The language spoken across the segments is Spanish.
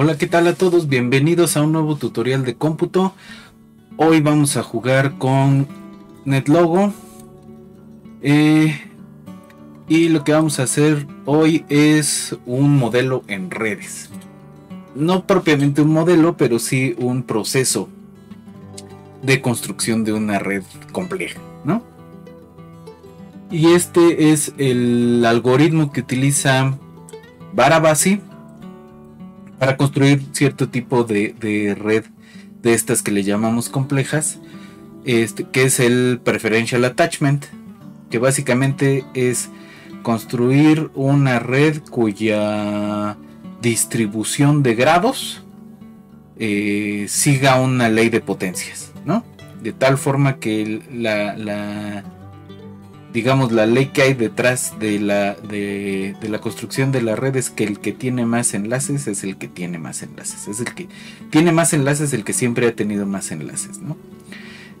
Hola, ¿qué tal a todos? Bienvenidos a un nuevo tutorial de cómputo. Hoy vamos a jugar con NetLogo. Eh, y lo que vamos a hacer hoy es un modelo en redes. No propiamente un modelo, pero sí un proceso de construcción de una red compleja, ¿no? Y este es el algoritmo que utiliza Barabasi para construir cierto tipo de, red de estas que le llamamos complejas, este, que es el preferential attachment, que básicamente es construir una red cuya distribución de grados eh, siga una ley de potencias, ¿no? De tal forma que la digamos, la ley que hay detrás de la, de, la construcción de la red es que el que tiene más enlaces es el que tiene más enlaces. Es el que tiene más enlaces el que siempre ha tenido más enlaces, ¿no?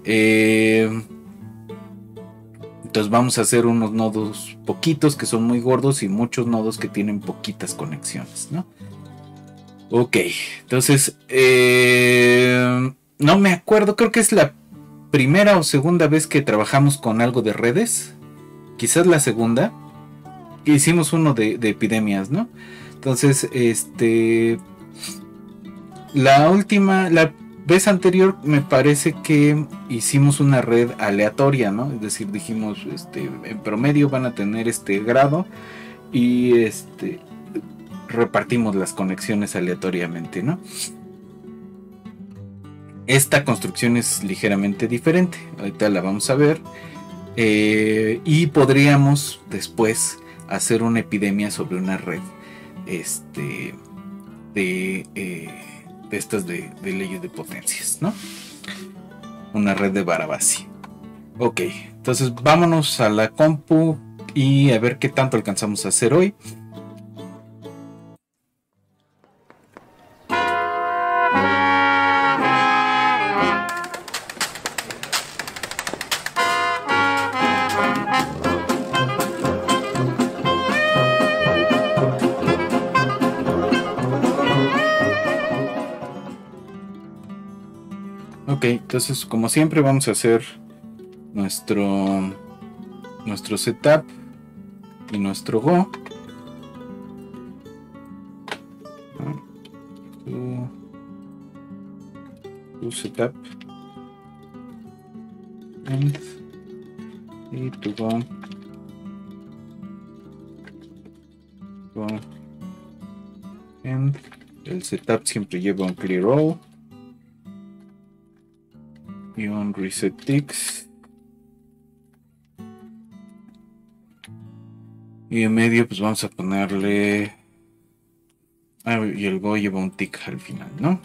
Eh, entonces vamos a hacer unos nodos poquitos que son muy gordos y muchos nodos que tienen poquitas conexiones, ¿no? Ok, entonces eh, no me acuerdo, creo que es la primera o segunda vez que trabajamos con algo de redes quizás la segunda, que hicimos uno de, epidemias, ¿no? Entonces, este, la última, la vez anterior me parece que hicimos una red aleatoria, ¿no? Es decir, dijimos, este, en promedio van a tener este grado y este, repartimos las conexiones aleatoriamente, ¿no? Esta construcción es ligeramente diferente, ahorita la vamos a ver. Eh, y podríamos después hacer una epidemia sobre una red este, de, eh, de estas de, leyes de potencias, ¿no? Una red de Barabasi. Ok, entonces vámonos a la compu y a ver qué tanto alcanzamos a hacer hoy. Ok, entonces como siempre vamos a hacer nuestro nuestro setup y nuestro go. Tu, setup y tu go. go el setup siempre lleva un clear all y un reset ticks. Y en medio pues vamos a ponerle... Ah, y el go lleva un tick al final, ¿no?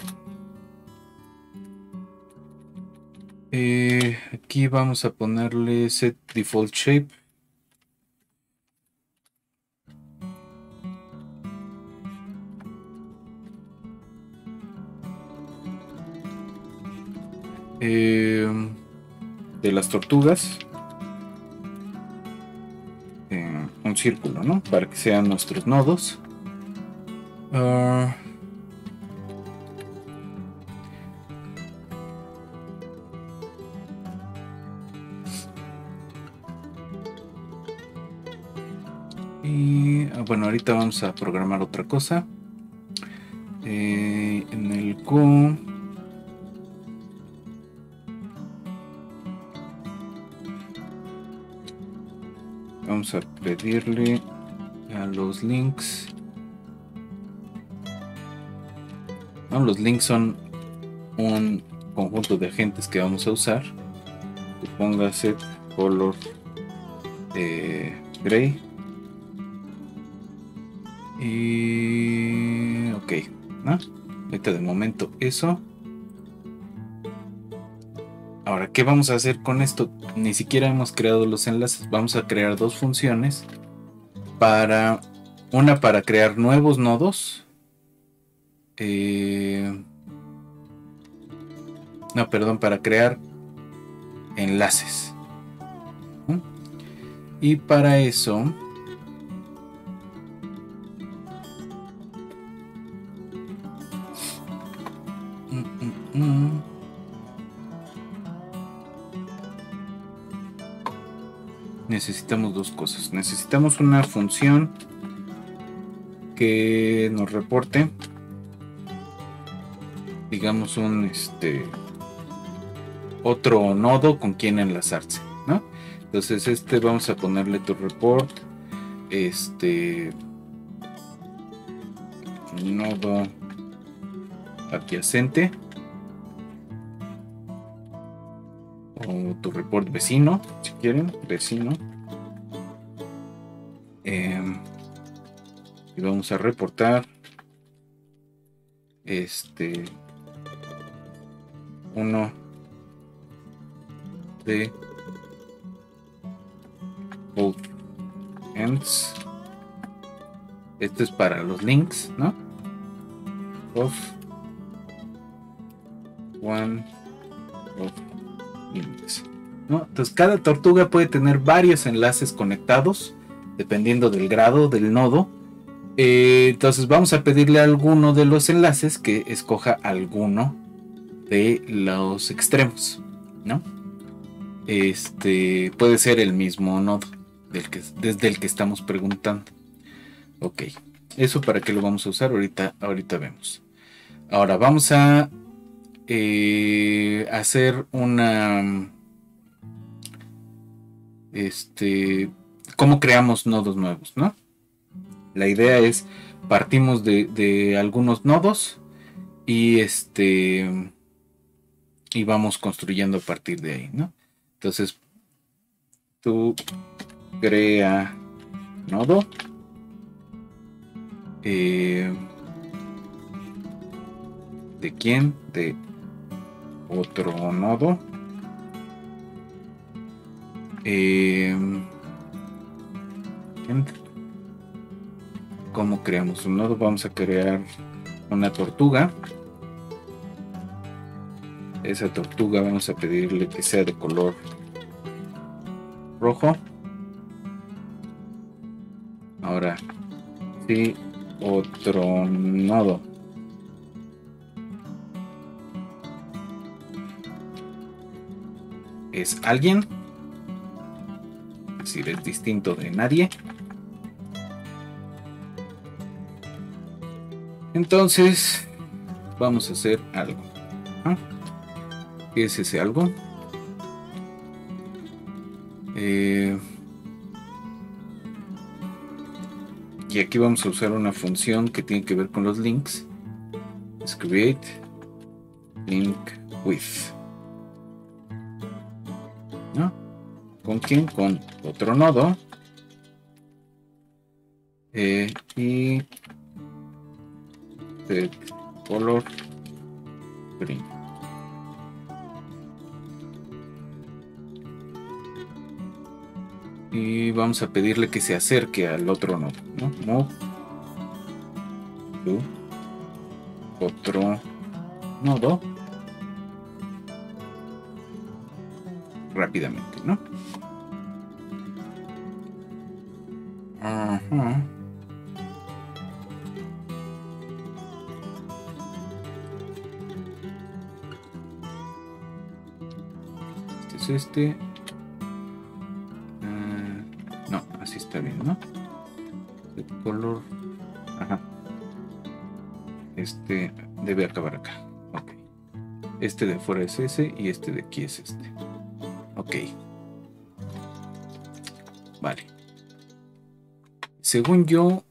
Eh, aquí vamos a ponerle set default shape. Eh, de las tortugas. Eh, un círculo, ¿no? Para que sean nuestros nodos. Ah. y ah, bueno, ahorita vamos a programar otra cosa. Eh, en el Go vamos a pedirle a los links. Los links son un conjunto de agentes que vamos a usar. Ponga set color eh, gray. Y ok ¿no? ahorita de momento eso Ahora, ¿qué vamos a hacer con esto? Ni siquiera hemos creado los enlaces. Vamos a crear dos funciones para una para crear nuevos nodos. Eh, no, perdón, para crear enlaces. Y para eso necesitamos dos cosas. Necesitamos una función que nos reporte, digamos, un este otro nodo con quien enlazarse, ¿no? Entonces este vamos a ponerle tu report, este nodo adyacente tu report vecino, si quieren, vecino. Em, y vamos a reportar este uno de both ends. Esto es para los links, ¿no? Of one of links. ¿No? Entonces cada tortuga puede tener varios enlaces conectados dependiendo del grado del nodo. Eh, entonces vamos a pedirle a alguno de los enlaces que escoja alguno de los extremos, ¿no? Este puede ser el mismo nodo desde el que estamos preguntando. Ok, eso para qué lo vamos a usar ahorita, ahorita vemos. Ahora vamos a eh, hacer una este cómo creamos nodos nuevos, ¿no? La idea es partimos de, de algunos nodos y este y vamos construyendo a partir de ahí, ¿no? Entonces, tú crea nodo. Eh, ¿De quién? De otro nodo. Eh, ¿Cómo creamos un nodo? Vamos a crear una tortuga. Esa tortuga vamos a pedirle que sea de color rojo. Ahora si otro nodo. Es alguien es decir es distinto de nadie entonces vamos a hacer algo ¿Qué es ese algo? Eh, y aquí vamos a usar una función que tiene que ver con los links. Create link with. ¿No? ¿Con quién? Con otro nodo. Eh, y color green. y vamos a pedirle que se acerque al otro nodo, ¿no? otro nodo rápidamente, ¿no? Este es este. está bien, ¿no? El color. Ajá. Este debe acabar acá. Ok. Este de fuera es ese y este de aquí es este. Ok. Según yo,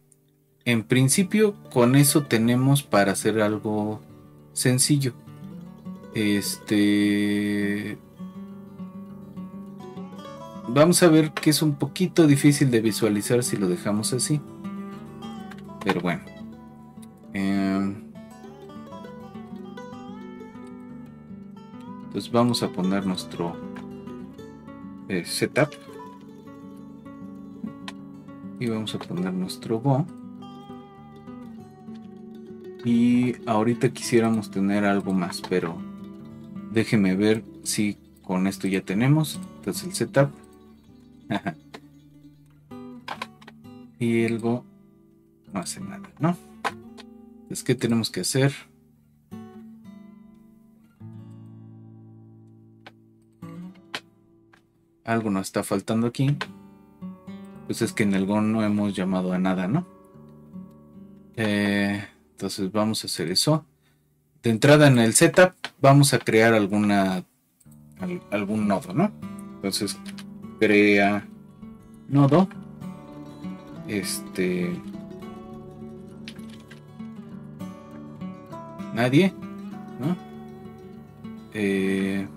en principio con eso tenemos para hacer algo sencillo. Este Vamos a ver que es un poquito difícil de visualizar si lo dejamos así. Pero bueno. Em, entonces vamos a poner nuestro eh, setup. Y vamos a poner nuestro go. Y ahorita quisiéramos tener algo más, pero déjeme ver si con esto ya tenemos. Entonces el setup y algo no hace nada, ¿no? Es que tenemos que hacer. Algo nos está faltando aquí. Pues es que en Go no hemos llamado a nada, ¿no? Eh, entonces vamos a hacer eso. De entrada en el setup vamos a crear alguna algún nodo, ¿no? Entonces crea nodo. Este nadie, ¿no? Eh,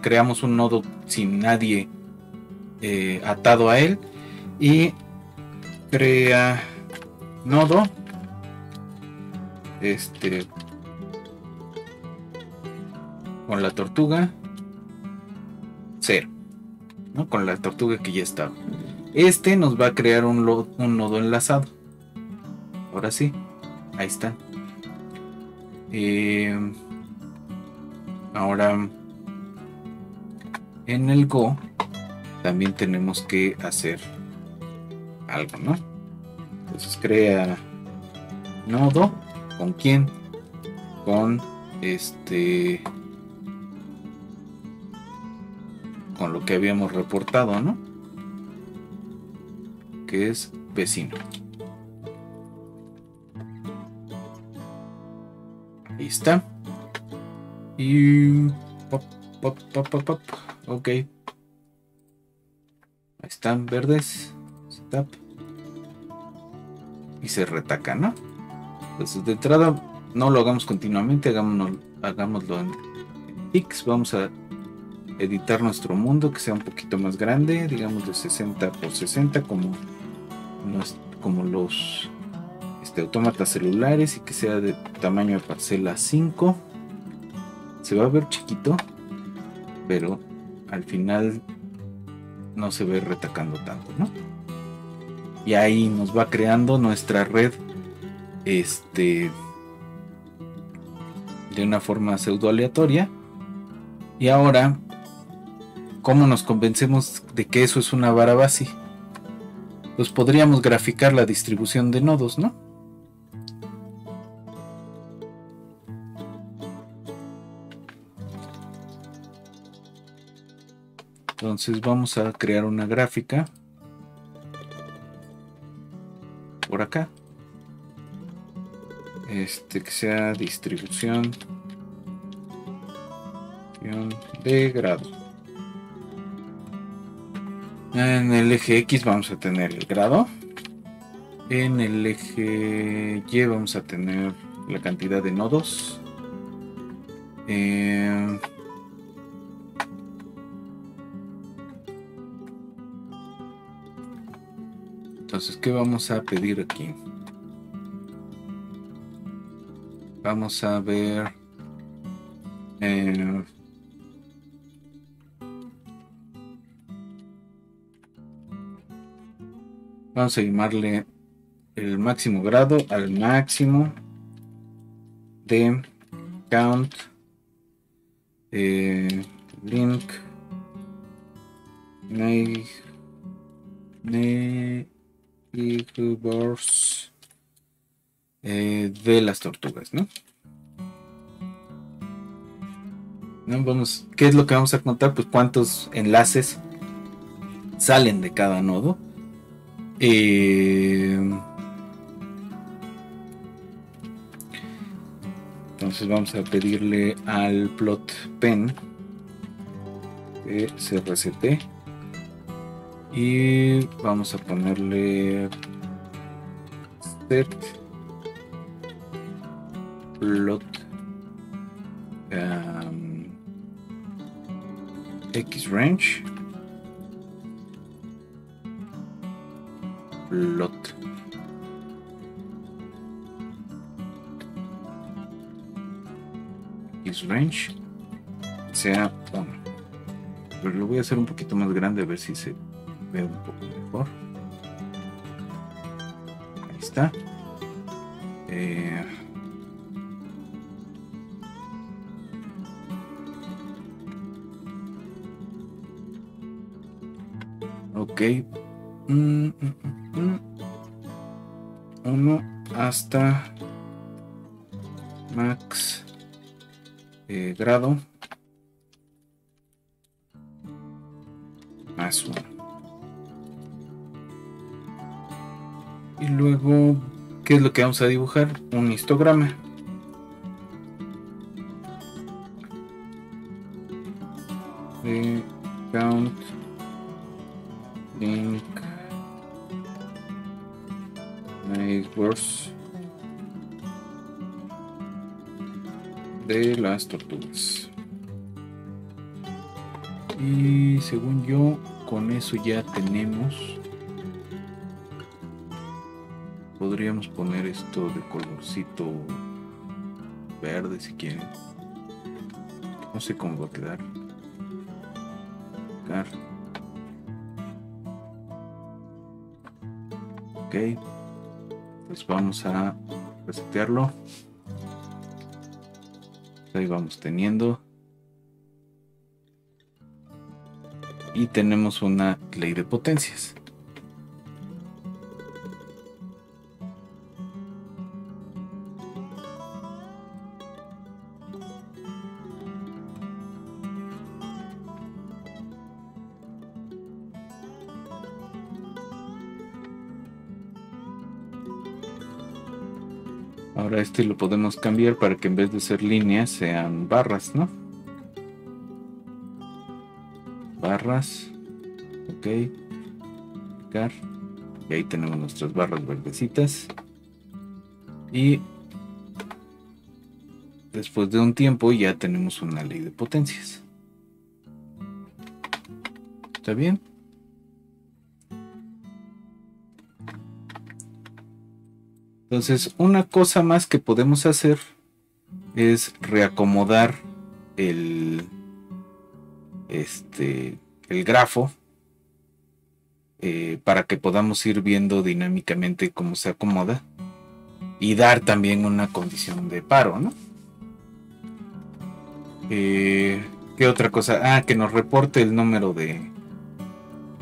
creamos un nodo sin nadie eh, atado a él y crea nodo este con la tortuga cero ¿no? con la tortuga que ya estaba. Este nos va a crear un, un nodo enlazado. Ahora sí ahí está. Eh, ahora en el go también tenemos que hacer algo no entonces crea nodo con quién con este con lo que habíamos reportado no que es vecino. Ahí está. Y pop pop pop pop pop. Ok están verdes y se retaca, ¿no? Entonces de entrada no lo hagamos continuamente, hagámoslo, hagámoslo en X. Vamos a editar nuestro mundo que sea un poquito más grande, digamos de 60 por 60 como, como los este, autómatas celulares y que sea de tamaño de parcela 5. Se va a ver chiquito, pero al final no se ve retacando tanto, ¿no? y ahí nos va creando nuestra red este de una forma pseudo aleatoria. Y ahora cómo nos convencemos de que eso es una vara base pues podríamos graficar la distribución de nodos no entonces vamos a crear una gráfica por acá. Este que sea distribución de grado. En el eje X vamos a tener el grado. En el eje Y vamos a tener la cantidad de nodos. Eh, Entonces, ¿qué vamos a pedir aquí? Vamos a ver... Eh, vamos a llamarle el máximo grado al máximo de count eh, link YouTubers eh, de las tortugas, ¿no? Vamos, ¿Qué es lo que vamos a contar? Pues cuántos enlaces salen de cada nodo. Eh, entonces vamos a pedirle al plot pen que se resete y vamos a ponerle set plot um, x range. Plot. X range. Sea 1 pero lo voy a hacer un poquito más grande a ver si se ve un poco mejor. Ahí está. Eh, ok. Mm, mm, mm, Uno hasta max eh, grado más uno. Y luego, ¿qué es lo que vamos a dibujar? Un histograma. De count link de las tortugas. Y según yo, con eso ya esto de colorcito verde si quieren. No sé cómo va a quedar. Ok. Pues vamos a resetearlo. Ahí vamos teniendo. Y tenemos una ley de potencias. Este lo podemos cambiar para que en vez de ser líneas sean barras, ¿no? Barras. Ok. Y ahí tenemos nuestras barras verdecitas. Y después de un tiempo ya tenemos una ley de potencias. ¿Está bien? Entonces, una cosa más que podemos hacer es reacomodar el, este, el grafo eh, para que podamos ir viendo dinámicamente cómo se acomoda y dar también una condición de paro, ¿no? Eh, ¿Qué otra cosa? Ah, que nos reporte el número de,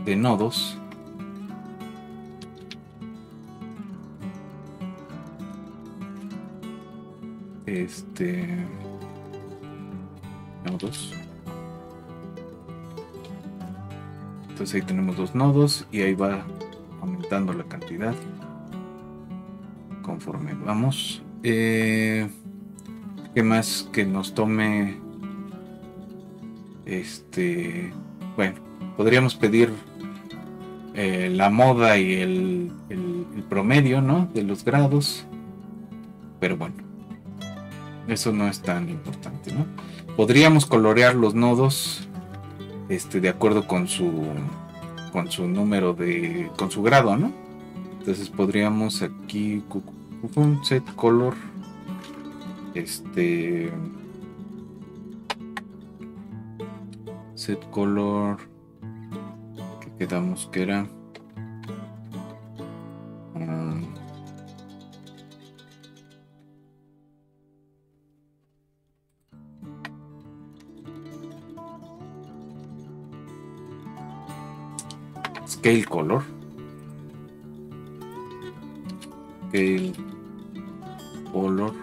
de nodos. Este. Nodos. Entonces ahí tenemos dos nodos y ahí va aumentando la cantidad conforme vamos. Eh, ¿Qué más que nos tome? Este. Bueno, podríamos pedir eh, la moda y el, el promedio, ¿no? De los grados. Pero bueno eso no es tan importante, ¿no? Podríamos colorear los nodos este, de acuerdo con su, con su número de, con su grado, ¿no? Entonces podríamos aquí set color, este, set color, que quedamos que era Scale Color. Scale Color.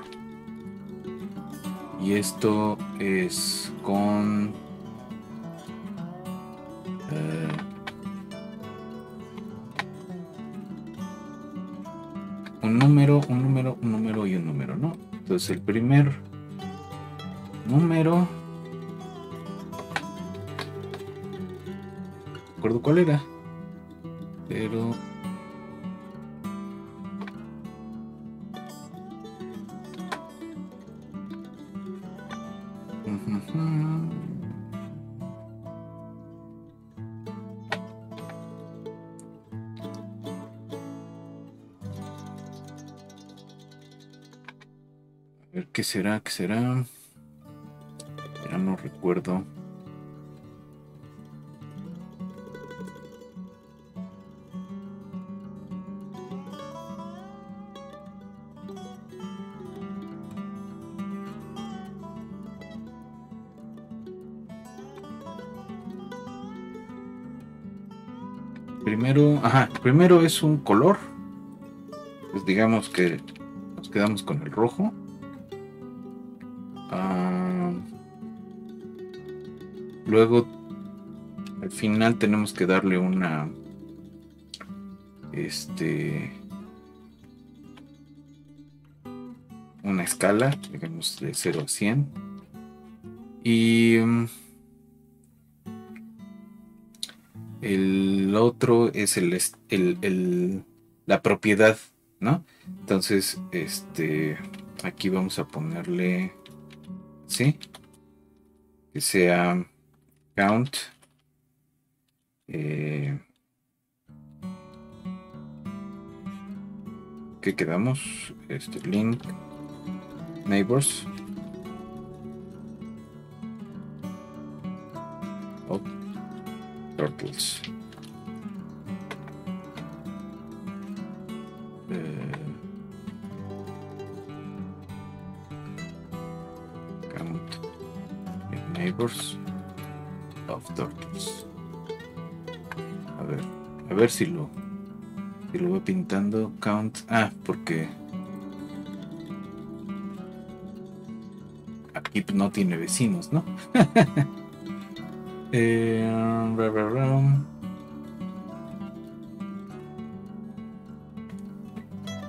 Y esto es con... Eh, un número, un número, un número y un número, ¿no? Entonces el primer número... ¿Recuerdo cuál era? Ver qué será, qué será. Ya no recuerdo. Ajá, primero es un color. Pues digamos que nos quedamos con el rojo. Luego, al final tenemos que darle una... Este... una escala, digamos de 0 a 100. Y mm, el otro es el, el, la propiedad, ¿no? Entonces, este, aquí vamos a ponerle, ¿sí? Que sea count. Eh, ¿Qué quedamos? Este link neighbors. Oh, turtles. Eh, count neighbors of. A ver, a ver si lo si lo voy pintando count. Ah, porque aquí no tiene vecinos, ¿no? Eh,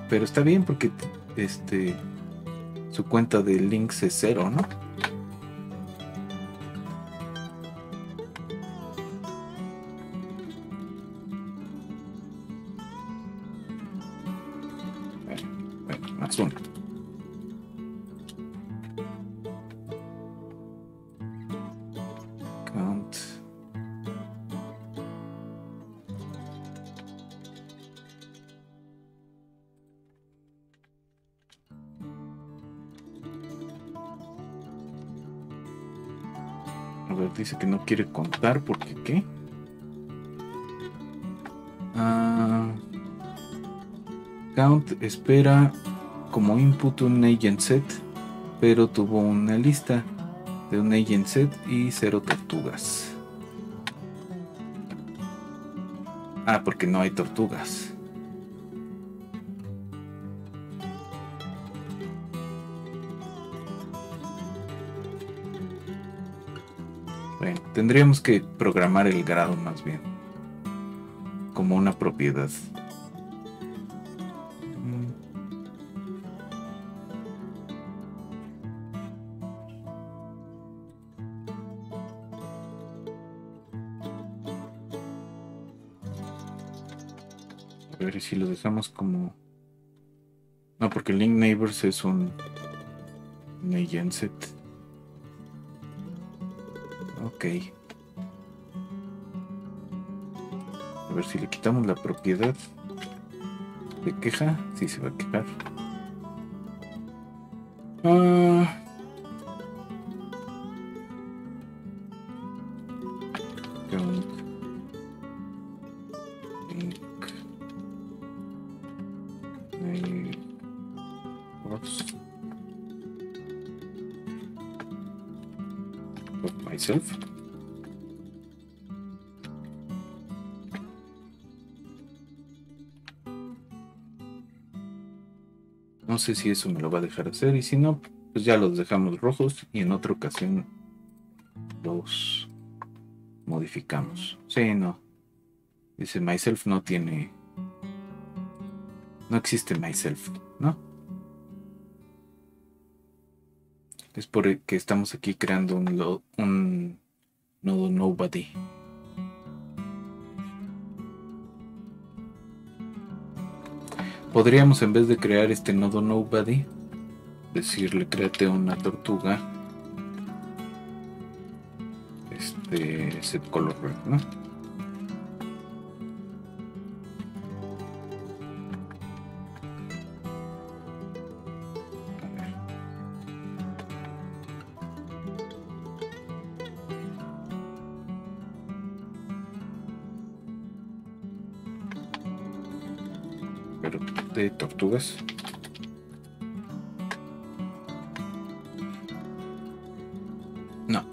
pero está bien porque este su cuenta de links es cero, ¿no? Dice que no quiere contar porque qué. Ah, count espera como input un agent set, pero tuvo una lista de un agent set y cero tortugas. Ah, porque no hay tortugas. Tendríamos que programar el grado más bien. Como una propiedad. Mm. A ver si lo dejamos como... No, porque link neighbors es un, un. Ok. A ver si le quitamos la propiedad de queja. Sí, se va a quejar. Myself. No sé si eso me lo va a dejar hacer y si no, pues ya los dejamos rojos y en otra ocasión los modificamos. Sí, no. Dice myself no tiene... No existe myself, Es porque estamos aquí creando un, un nodo nobody. Podríamos en vez de crear este nodo nobody, decirle créate una tortuga. Este set color red, tortugas. No.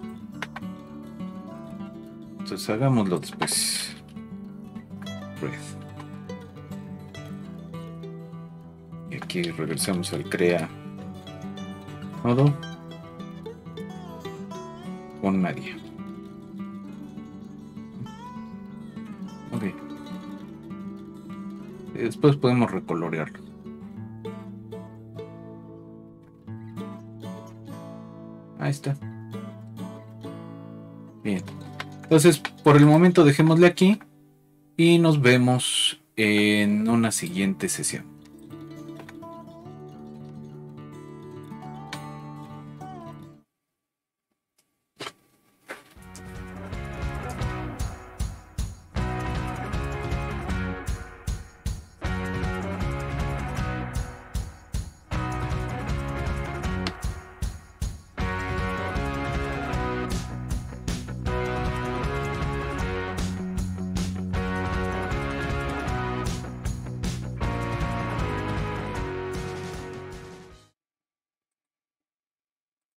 Entonces hagámoslo después. Y aquí regresamos al crea nodo con nadie. después podemos recolorearlo. Ahí está. Bien. Entonces, por el momento dejémosle aquí y nos vemos en una siguiente sesión.